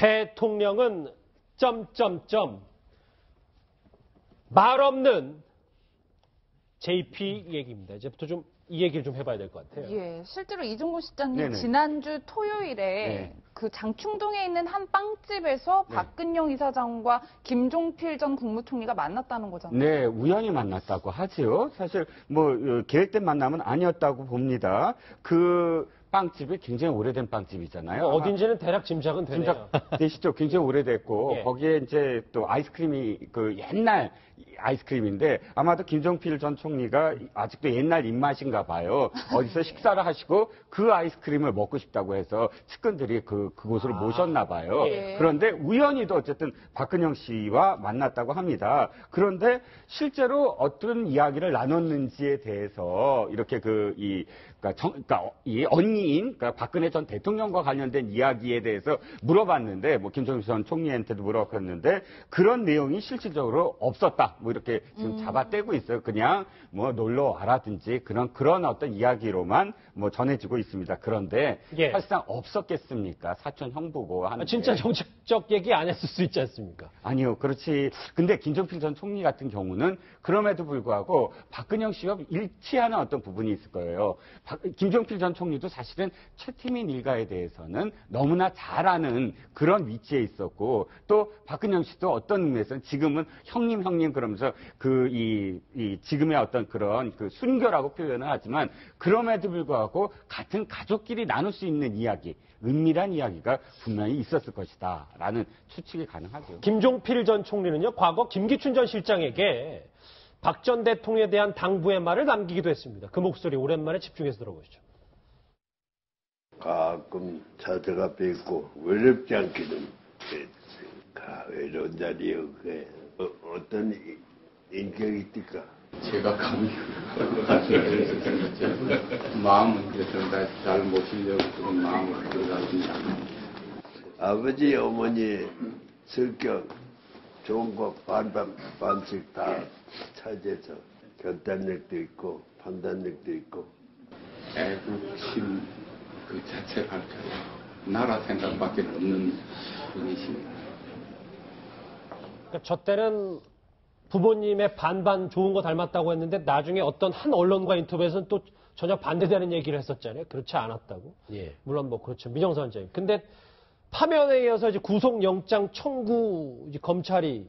대통령은 점점점 말 없는 JP 얘기입니다. 이제부터 좀 이 얘기를 좀 해봐야 될 것 같아요. 예, 실제로 이종구 실장님 네네. 지난주 토요일에 네. 그 장충동에 있는 한 빵집에서 네. 박근영 이사장과 김종필 전 국무총리가 만났다는 거잖아요. 네, 우연히 만났다고 하지요. 사실 뭐 어, 계획된 만남은 아니었다고 봅니다. 그 빵집이 굉장히 오래된 빵집이잖아요. 뭐 어딘지는 대략 짐작은 되네요. 짐작 되시죠? 굉장히 오래됐고 예. 거기에 이제 또 아이스크림이 그 옛날 아이스크림인데 아마도 김종필 전 총리가 아직도 옛날 입맛인가 봐요. 어디서 식사를 하시고 그 아이스크림을 먹고 싶다고 해서 측근들이 그 그곳으로 모셨나 봐요. 예. 그런데 우연히도 어쨌든 박근영 씨와 만났다고 합니다. 그런데 실제로 어떤 이야기를 나눴는지에 대해서 이렇게 그이 그러니까, 정- 그러니까 이 언니인 그러니까 박근혜 전 대통령과 관련된 이야기에 대해서 물어봤는데 뭐 김정일 전 총리한테도 물어봤는데 그런 내용이 실질적으로 없었다. 뭐 이렇게 지금 잡아떼고 있어요. 그냥 뭐 놀러 와라든지 그런 그런 어떤 이야기로만 뭐 전해지고 있습니다. 그런데 예. 사실상 없었겠습니까? 사촌 형부고 하는 아, 진짜 정책 적 얘기 안 했을 수 있지 않습니까? 아니요, 그렇지. 근데 김종필 전 총리 같은 경우는 그럼에도 불구하고 박근영 씨와 일치하는 어떤 부분이 있을 거예요. 박- 김종필 전 총리도 사실은 최태민 일가에 대해서는 너무나 잘 아는 그런 위치에 있었고 또 박근영 씨도 어떤 의미에서는 지금은 형님 형님 그러면서 그이 지금의 어떤 그런 그 순교라고 표현을 하지만 그럼에도 불구하고 같은 가족끼리 나눌 수 있는 이야기, 은밀한 이야기가 분명히 있었을 것이다 라는 추측이 가능하죠. 김종필 전 총리는요, 과거 김기춘 전 실장에게 박 전 대통령에 대한 당부의 말을 남기기도 했습니다. 그 목소리 오랜만에 집중해서 들어보시죠. 가끔 찾아가 뵙고 외롭지 않기는 가 외로운 자리에 그게 어, 어떤 이- 인격이 있을까 제가 감히 마음은 그래서 다잘 모시려고 그런 마음을 가졌습니다. 아버지 어머니 성격 좋은 거 반반 반씩 다 차지해서 결단력도 있고 판단력도 있고 애국심 그 자체가 나라 생각밖에 없는 분이십니다. 그러니까 저 때는 부모님의 반반 좋은 거 닮았다고 했는데 나중에 어떤 한 언론과 인터뷰에서는 또 전혀 반대되는 얘기를 했었잖아요. 그렇지 않았다고. 물론 뭐 그렇죠. 민영선 원장님. 근데 파면에 이어서 이제 구속영장 청구 이제 검찰이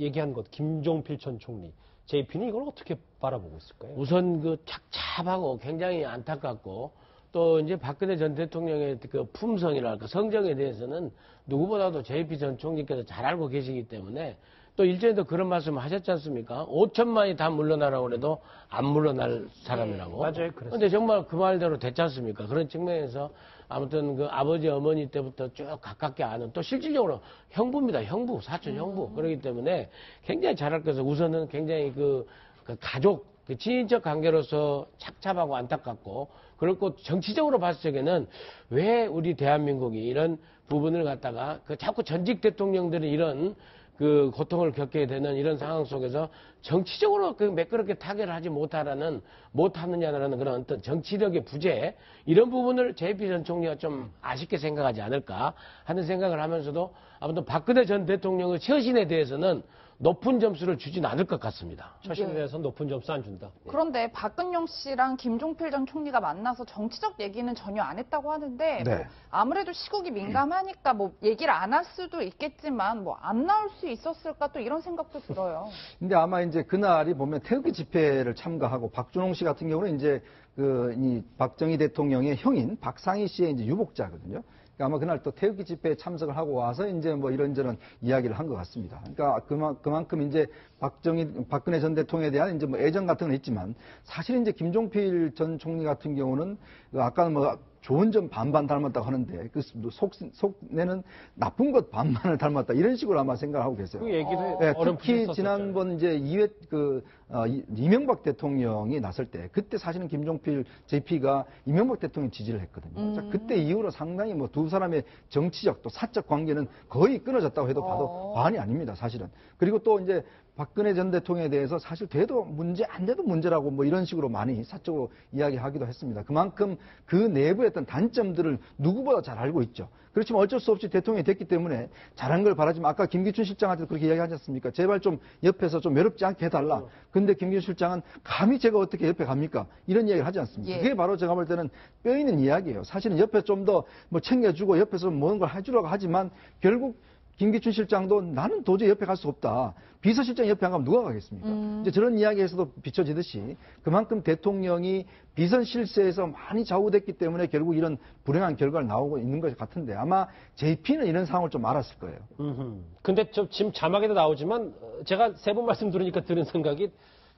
얘기한 것, 김종필 전 총리. JP는 이걸 어떻게 바라보고 있을까요? 우선 그 착잡하고 굉장히 안타깝고 또 이제 박근혜 전 대통령의 그 품성이랄까 성정에 대해서는 누구보다도 JP 전 총리께서 잘 알고 계시기 때문에 또 일전에도 그런 말씀 하셨지 않습니까? 5천만이 다 물러나라고 그래도 안 물러날 사람이라고. 맞아요. 그랬어요. 근데 정말 그 말대로 됐지 않습니까? 그런 측면에서 아무튼 그 아버지 어머니 때부터 쭉 가깝게 아는 또 실질적으로 형부입니다. 형부, 사촌 형부. 그렇기 때문에 굉장히 잘할 것서 우선은 굉장히 그, 그 가족, 그 친인척 관계로서 착잡하고 안타깝고 그렇고 정치적으로 봤을 적에는 왜 우리 대한민국이 이런 부분을 갖다가 그 자꾸 전직 대통령들이 이런 그 고통을 겪게 되는 이런 상황 속에서 정치적으로 그 매끄럽게 타결을 하지 못하라는 못하느냐라는 그런 어떤 정치력의 부재 이런 부분을 JP 전 총리가 좀 아쉽게 생각하지 않을까 하는 생각을 하면서도 아무튼 박근혜 전 대통령의 처신에 대해서는 높은 점수를 주진 않을 것 같습니다. 처신에 예. 대해서 높은 점수 안 준다. 그런데 박근영 씨랑 김종필 전 총리가 만나서 정치적 얘기는 전혀 안 했다고 하는데 네. 뭐 아무래도 시국이 민감하니까 뭐 얘기를 안 할 수도 있겠지만 뭐 안 나올 수 있었을까 또 이런 생각도 들어요. 근데 아마 이제 그날이 보면 태극기 집회를 참가하고 박준홍 씨 같은 경우는 이제 그 이 박정희 대통령의 형인 박상희 씨의 이제 유복자거든요. 그러니까 아마 그날 또 태극기 집회에 참석을 하고 와서 이제 뭐 이런저런 이야기를 한 것 같습니다. 그러니까 그만, 그만큼 이제 박정희, 박근혜 전 대통령에 대한 이제 뭐 애정 같은 건 있지만 사실 이제 김종필 전 총리 같은 경우는 그 아까는 뭐 좋은 점 반반 닮았다고 하는데 그 속, 속내는 나쁜 것 반반을 닮았다 이런 식으로 아마 생각을 하고 계세요. 그 얘기도 네, 어렴풋이 특히. 지난번 이제 이회 그 어, 이- 이명박 대통령이 났을 때 그때 사실은 김종필 JP가 이명박 대통령 지지를 했거든요. 자, 그때 이후로 상당히 뭐 두 사람의 정치적 또 사적 관계는 거의 끊어졌다고 해도 봐도 어. 과언이 아닙니다. 사실은. 그리고 또 이제 박근혜 전 대통령에 대해서 사실 돼도 문제 안 돼도 문제라고 뭐 이런 식으로 많이 사적으로 이야기하기도 했습니다. 그만큼 그 내부의 어떤 단점들을 누구보다 잘 알고 있죠. 그렇지만 어쩔 수 없이 대통령이 됐기 때문에 잘한 걸 바라지만 아까 김기춘 실장한테도 그렇게 이야기하지 않습니까? 제발 좀 옆에서 좀 외롭지 않게 해달라. 근데 김기춘 실장은 감히 제가 어떻게 옆에 갑니까? 이런 이야기를 하지 않습니까? 예. 그게 바로 제가 볼 때는 뼈 있는 이야기예요. 사실은 옆에 좀 더 뭐 챙겨주고 옆에서 모든 걸 해주려고 하지만 결국 김기춘 실장도 나는 도저히 옆에 갈 수 없다. 비서실장 옆에 안 가면 누가 가겠습니까? 이제 저런 이야기에서도 비춰지듯이 그만큼 대통령이 비선 실세에서 많이 좌우됐기 때문에 결국 이런 불행한 결과가 나오고 있는 것 같은데 아마 JP는 이런 상황을 좀 알았을 거예요. 음흠. 근데 저 지금 자막에도 나오지만 어, 제가 세 번 말씀 들으니까 드는 생각이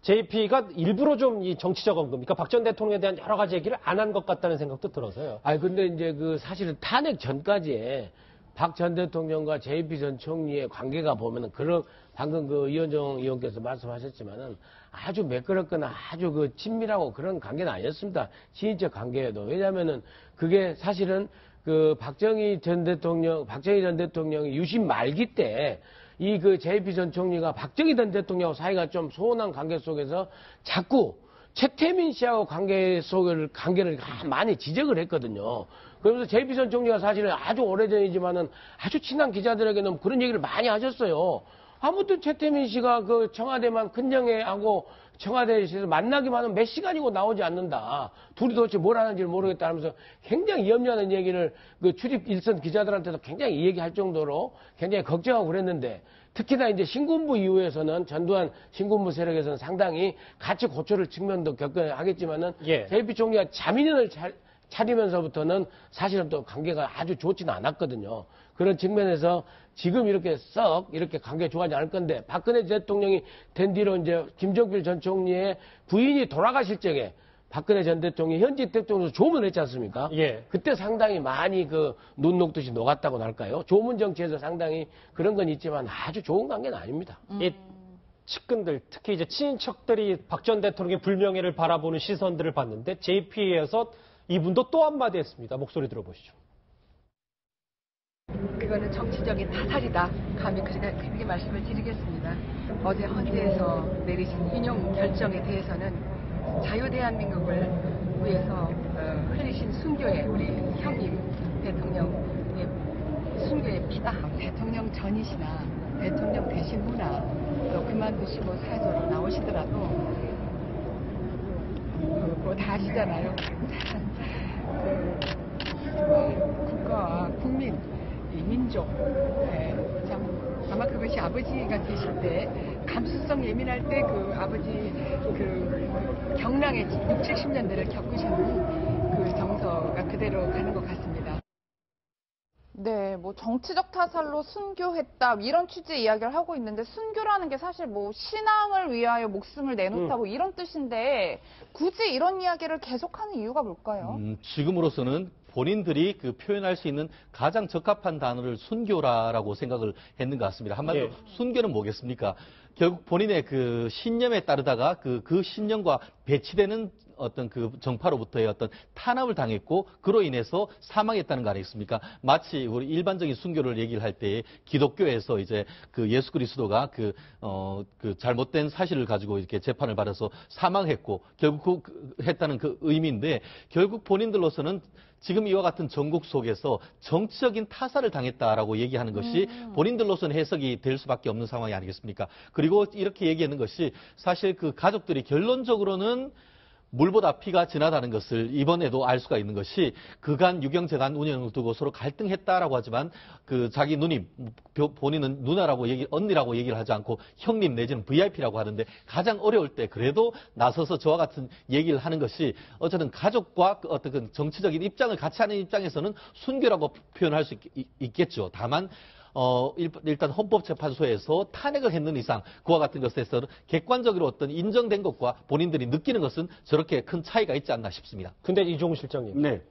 JP가 일부러 좀 이 정치적 언급, 그러니까 박 전 대통령에 대한 여러 가지 얘기를 안 한 것 같다는 생각도 들어서요. 아니 근데 이제 그 사실은 탄핵 전까지에 박 전 대통령과 JP 전 총리의 관계가 보면은 그런 방금 그 이현정 의원께서 말씀하셨지만은 아주 매끄럽거나 아주 그 친밀하고 그런 관계는 아니었습니다. 지인적 관계에도 왜냐하면은 그게 사실은 그 박정희 전 대통령, 박정희 전 대통령이 유신 말기 때 이 그 JP 전 총리가 박정희 전 대통령하고 사이가 좀 소원한 관계 속에서 자꾸 최태민 씨하고 관계 속을 관계를 많이 지적을 했거든요. 그러면서 전 총리가 사실은 아주 오래전이지만은 아주 친한 기자들에게는 그런 얘기를 많이 하셨어요. 아무튼 최태민 씨가 그 청와대만 큰정회하고 청와대에서 만나기만 하면 몇 시간이고 나오지 않는다. 둘이 도대체 뭘 하는지 를 모르겠다 하면서 굉장히 염려하는 얘기를 그 출입 일선 기자들한테도 굉장히 얘기할 정도로 굉장히 걱정하고 그랬는데 특히나 이제 신군부 이후에서는 전두환 신군부 세력에서는 상당히 가치 고초를 측면도 겪어야겠지만은 예. JP 총리가 자민련을 차, 차리면서부터는 사실은 또 관계가 아주 좋지는 않았거든요. 그런 측면에서 지금 이렇게 썩 이렇게 관계 좋아하지 않을 건데 박근혜 대통령이 된 뒤로 이제 김정필 전 총리의 부인이 돌아가실 적에 박근혜 전 대통령이 현직 대통령으로 조문을 했지 않습니까? 예. 그때 상당히 많이 그 눈 녹듯이 녹았다고 할까요? 조문 정치에서 상당히 그런 건 있지만 아주 좋은 관계는 아닙니다. 이 측근들, 특히 이제 친인척들이 박 전 대통령의 불명예를 바라보는 시선들을 봤는데 JP에서 이분도 또 한마디 했습니다. 목소리 들어보시죠. 그거는 정치적인 타살이다. 감히 그렇게, 말씀을 드리겠습니다. 어제 헌재에서 내리신 인용 결정에 대해서는 자유 대한민국을 위해서 어, 흘리신 순교의 우리 형님 대통령의 순교의 피다. 대통령 전이시나 대통령 되신 후나 또 그만두시고 사회적으로 나오시더라도 그, 그거 다 아시잖아요. 그, 어, 국가와 국민, 이 민족, 예, 참 아마 그것이 아버지가 되실 때 감수성 예민할 때 그 아버지 그 경랑의 6, 70년대를 겪으시는 그 정서가 그대로 가는 것 같습니다. 네, 뭐 정치적 타살로 순교했다 이런 취지의 이야기를 하고 있는데 순교라는 게 사실 뭐 신앙을 위하여 목숨을 내놓다 뭐 이런 뜻인데 굳이 이런 이야기를 계속하는 이유가 뭘까요? 음, 지금으로서는 본인들이 그 표현할 수 있는 가장 적합한 단어를 순교라라고 생각을 했는 것 같습니다. 한마디로 예. 순교는 뭐겠습니까? 결국 본인의 그 신념에 따르다가 그, 그 신념과 배치되는 어떤 그 정파로부터의 어떤 탄압을 당했고 그로 인해서 사망했다는 거 아니겠습니까? 마치 우리 일반적인 순교를 얘기를 할 때 기독교에서 이제 그 예수 그리스도가 그, 어, 그 잘못된 사실을 가지고 이렇게 재판을 받아서 사망했고 결국 그, 그 했다는 그 의미인데 결국 본인들로서는 지금 이와 같은 전국 속에서 정치적인 타살을 당했다라고 얘기하는 것이 본인들로서는 해석이 될 수밖에 없는 상황이 아니겠습니까? 그리고 이렇게 얘기하는 것이 사실 그 가족들이 결론적으로는 물보다 피가 진하다는 것을 이번에도 알 수가 있는 것이 그간 유경재간 운영을 두고 서로 갈등했다라고 하지만 그 자기 누님 보- 본인은 누나라고 얘기 언니라고 얘기를 하지 않고 형님 내지는 VIP라고 하는데 가장 어려울 때 그래도 나서서 저와 같은 얘기를 하는 것이 어쨌든 가족과 그 어떤 그 정치적인 입장을 같이 하는 입장에서는 순교라고 표현할 수 있, 겠죠. 다만 어, 일- 일단 헌법재판소에서 탄핵을 했는 이상 그와 같은 것에서는 객관적으로 어떤 인정된 것과 본인들이 느끼는 것은 저렇게 큰 차이가 있지 않나 싶습니다. 근데 이종우 실장님, 네.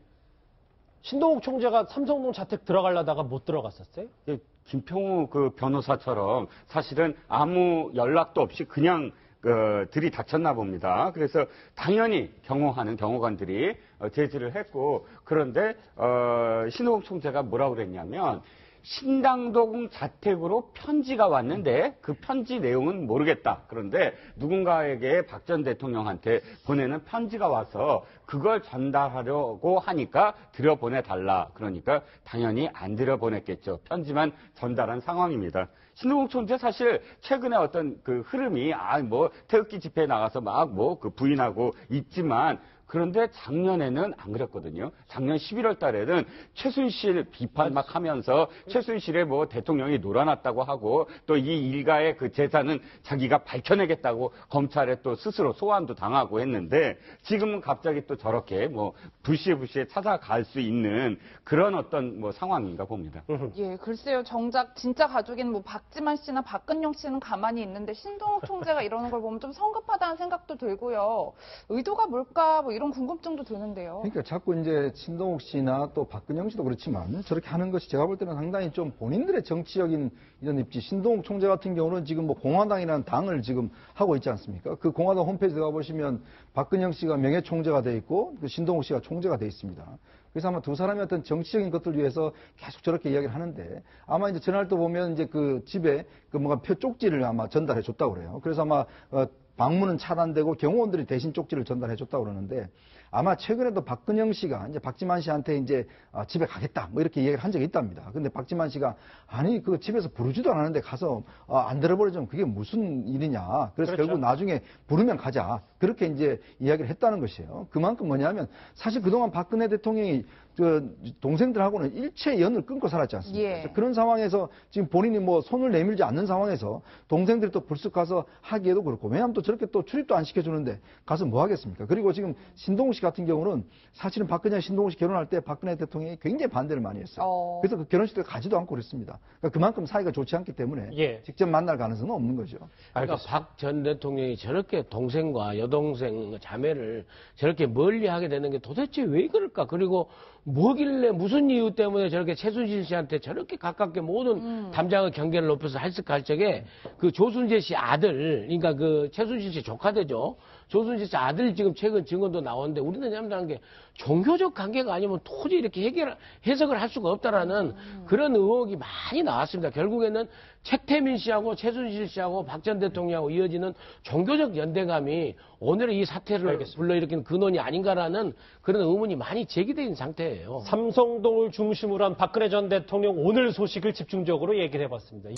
신동욱 총재가 삼성동 자택 들어가려다가 못 들어갔었어요? 예, 김평우 그 변호사처럼 사실은 아무 연락도 없이 그냥 그 들이 닥쳤나 봅니다. 그래서 당연히 경호하는 경호관들이 어, 제지를 했고 그런데 어, 신호국 총재가 뭐라고 그랬냐면 신당동 자택으로 편지가 왔는데 그 편지 내용은 모르겠다. 그런데 누군가에게 박 전 대통령한테 보내는 편지가 와서 그걸 전달하려고 하니까 들여보내달라. 그러니까 당연히 안 들여보냈겠죠. 편지만 전달한 상황입니다. 신동욱 총재 사실 최근에 어떤 그 흐름이 아 뭐 태극기 집회에 나가서 막 뭐 그 부인하고 있지만 그런데 작년에는 안 그랬거든요. 작년 11월 달에는 최순실 비판 막 하면서 최순실의 뭐 대통령이 놀아났다고 하고 또 이 일가의 그 재산은 자기가 밝혀내겠다고 검찰에 또 스스로 소환도 당하고 했는데 지금은 갑자기 또 저렇게 뭐 부시에부시에 찾아갈 수 있는 그런 어떤 뭐 상황인가 봅니다. 예, 글쎄요. 정작 진짜 가족인 뭐 박지만 씨나 박근영 씨는 가만히 있는데 신동욱 총재가 이러는 걸 보면 좀 성급하다는 생각도 들고요. 의도가 뭘까 뭐 이런 궁금증도 드는데요. 그러니까 자꾸 이제 신동욱 씨나 또 박근영 씨도 그렇지만 저렇게 하는 것이 제가 볼 때는 상당히 좀 본인들의 정치적인 이런 입지. 신동욱 총재 같은 경우는 지금 뭐 공화당이라는 당을 지금 하고 있지 않습니까? 그 공화당 홈페이지 들어가 보시면 박근영 씨가 명예 총재가 돼 있고 그 신동욱 씨가 총재가 돼 있습니다. 그래서 아마 두 사람의 어떤 정치적인 것들 위해서 계속 저렇게 이야기를 하는데 아마 이제 전날 또 보면 이제 그 집에 그 뭔가 표 쪽지를 아마 전달해 줬다고 그래요. 그래서 아마 어, 방문은 차단되고 경호원들이 대신 쪽지를 전달해 줬다고 그러는데 아마 최근에도 박근영 씨가 이제 박지만 씨한테 이제 아, 집에 가겠다 뭐 이렇게 얘기를 한 적이 있답니다. 근데 박지만 씨가 아니 그 집에서 부르지도 않았는데 가서 아, 안 들어버리면 그게 무슨 일이냐. 그래서 그렇죠. 결국 나중에 부르면 가자. 그렇게 이제 이야기를 했다는 것이에요. 그만큼 뭐냐면 사실 그동안 박근혜 대통령이 그 동생들하고는 일체 연을 끊고 살았지 않습니까? 예. 그런 상황에서 지금 본인이 뭐 손을 내밀지 않는 상황에서 동생들이 또 불쑥 가서 하기에도 그렇고 왜냐하면 또 저렇게 또 출입도 안 시켜주는데 가서 뭐 하겠습니까? 그리고 지금 신동욱 씨 같은 경우는 사실은 박근혜 신동욱 씨 결혼할 때 박근혜 대통령이 굉장히 반대를 많이 했어요. 어. 그래서 그 결혼식을 가지도 않고 그랬습니다. 그러니까 그만큼 사이가 좋지 않기 때문에 예. 직접 만날 가능성은 없는 거죠. 그러니까 박 전 대통령이 저렇게 동생과 여동생 자매를 저렇게 멀리하게 되는 게 도대체 왜 그럴까? 그리고 뭐길래 무슨 이유 때문에 저렇게 최순실 씨한테 저렇게 가깝게 모든 담장의 경계를 높여서 할sức할 적에 그 조순재 씨 아들, 그러니까 그 최순실 씨 조카되죠. 조순실 씨 아들 지금 최근 증언도 나오는데 우리는 잠자는 게 종교적 관계가 아니면 도저히 이렇게 해결 해석을 할 수가 없다라는 그런 의혹이 많이 나왔습니다. 결국에는 최태민 씨하고 최순실 씨하고 박 전 대통령하고 이어지는 종교적 연대감이 오늘의 이 사태를 불러일으킨 근원이 아닌가라는 그런 의문이 많이 제기되어 있는 상 태예요. 삼성동을 중심으로 한 박근혜 전 대통령 오늘 소식을 집중적으로 얘기를 해봤습니다.